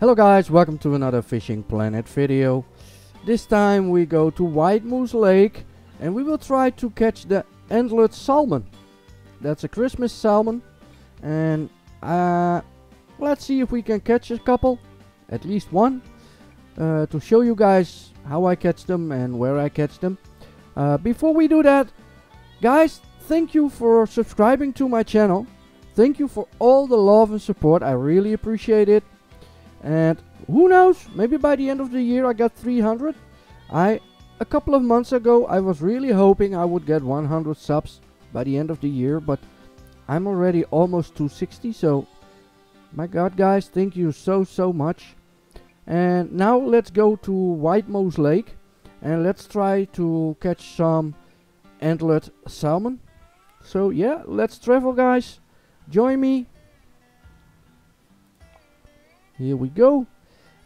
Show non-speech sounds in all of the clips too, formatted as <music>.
Hello guys, welcome to another Fishing Planet video. This time we go to White Moose Lake and we will try to catch the antlered salmon. That's a Christmas salmon and uh, let's see if we can catch a couple, at least one, uh, to show you guys how I catch them and where I catch them. Uh, before we do that, guys, thank you for subscribing to my channel. Thank you for all the love and support. I really appreciate it. And who knows, maybe by the end of the year I got 300. I a couple of months ago I was really hoping I would get 100 subs by the end of the year, but I'm already almost 260, so my god guys, thank you so so much. And now let's go to White Moose Lake and let's try to catch some antlered salmon. So yeah, let's travel guys. Join me here we go.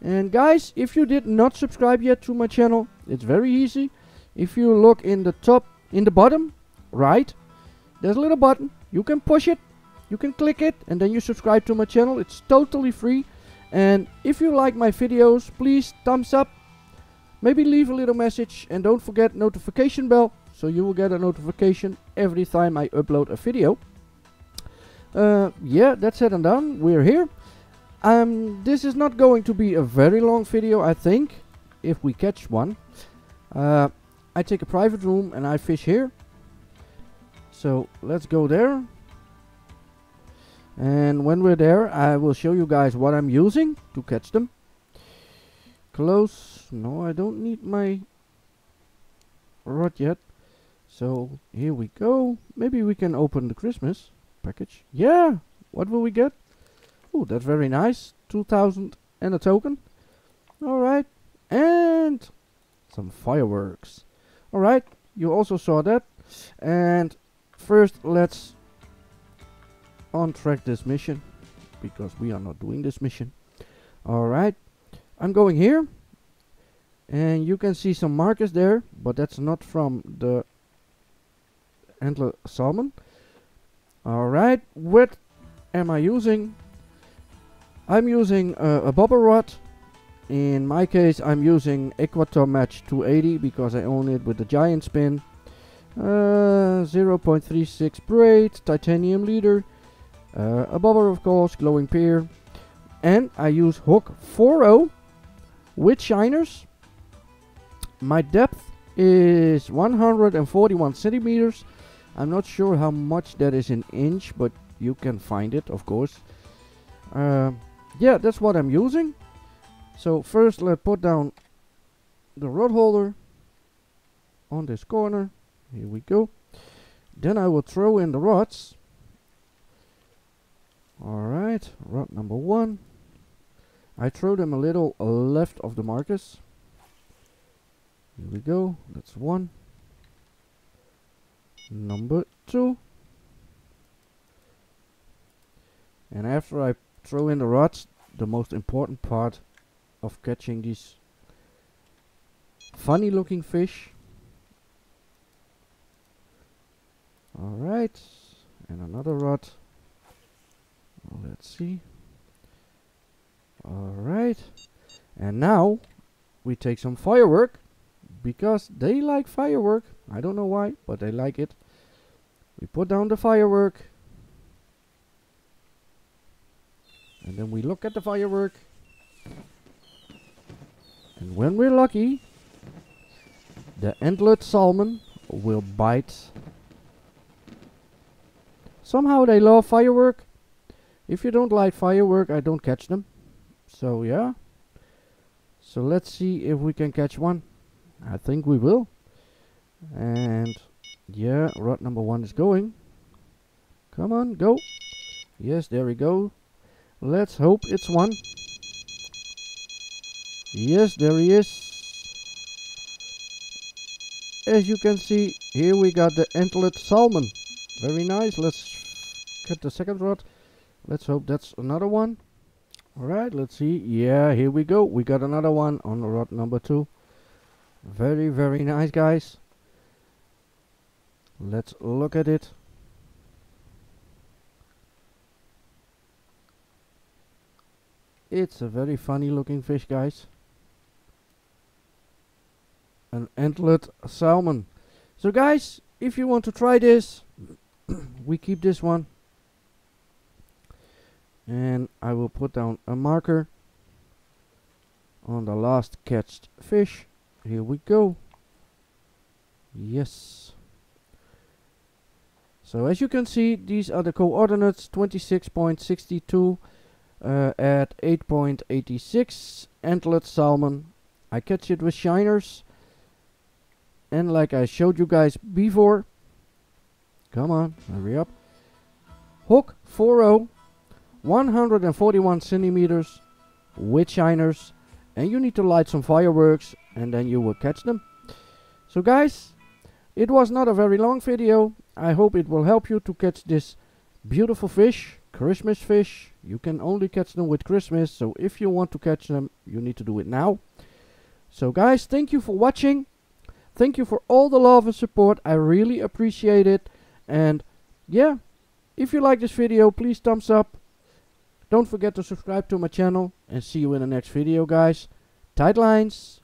And guys, if you did not subscribe yet to my channel, it's very easy. If you look in the top, in the bottom, right, there's a little button. You can push it, you can click it, and then you subscribe to my channel. It's totally free. And if you like my videos, please thumbs up. Maybe leave a little message and don't forget notification bell so you will get a notification every time I upload a video. Uh, yeah, that's it and done. We're here. Um, this is not going to be a very long video, I think, if we catch one. Uh, I take a private room and I fish here. So let's go there. And when we're there, I will show you guys what I'm using to catch them. Close. No, I don't need my rod yet. So here we go. Maybe we can open the Christmas package. Yeah. What will we get? That's very nice. 2000 and a token. Alright. And some fireworks. Alright, you also saw that. And first let's untrack this mission. Because we are not doing this mission. Alright. I'm going here. And you can see some markers there. But that's not from the antler salmon. Alright, what am I using? I'm using uh, a bobber rod. In my case, I'm using Equator Match 280 because I own it with the giant spin. Uh, 0.36 braid, titanium leader, uh, a bobber of course, glowing pier. And I use hook 4.0 with shiners. My depth is 141 centimeters. I'm not sure how much that is in inch, but you can find it, of course. Uh, yeah, that's what I'm using. So first let's put down the rod holder on this corner. Here we go. Then I will throw in the rods. Alright, rod number one. I throw them a little left of the markers. Here we go, that's one. Number two. And after I throw in the rods, the most important part of catching these funny looking fish. Alright, and another rod. Let's see. Alright, and now we take some firework because they like firework. I don't know why, but they like it. We put down the firework And then we look at the firework. And when we're lucky, the antlered salmon will bite. Somehow they love firework. If you don't like firework, I don't catch them. So yeah. So let's see if we can catch one. I think we will. And yeah, rod number one is going. Come on, go. Yes, there we go. Let's hope it's one. Yes, there he is. As you can see, here we got the antlered salmon. Very nice. Let's get the second rod. Let's hope that's another one. Alright, let's see. Yeah, here we go. We got another one on rod number two. Very, very nice, guys. Let's look at it. It's a very funny looking fish, guys. An antlered salmon. So guys, if you want to try this, <clears throat> we keep this one. And I will put down a marker on the last catched fish. Here we go. Yes. So as you can see, these are the coordinates 26.62 uh, at 8.86 antlered salmon. I catch it with shiners. And like I showed you guys before, come on, hurry up. Hook 4 141 centimeters with shiners and you need to light some fireworks and then you will catch them. So guys, it was not a very long video. I hope it will help you to catch this beautiful fish, Christmas fish. You can only catch them with Christmas, so if you want to catch them, you need to do it now. So guys, thank you for watching. Thank you for all the love and support. I really appreciate it. And yeah, if you like this video, please thumbs up. Don't forget to subscribe to my channel and see you in the next video guys. Tight lines.